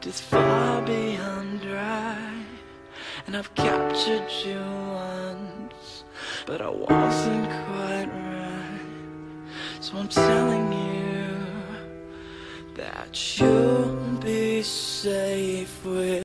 It is far beyond dry, and I've captured you once, but I wasn't quite right. So I'm telling you that you'll be safe with.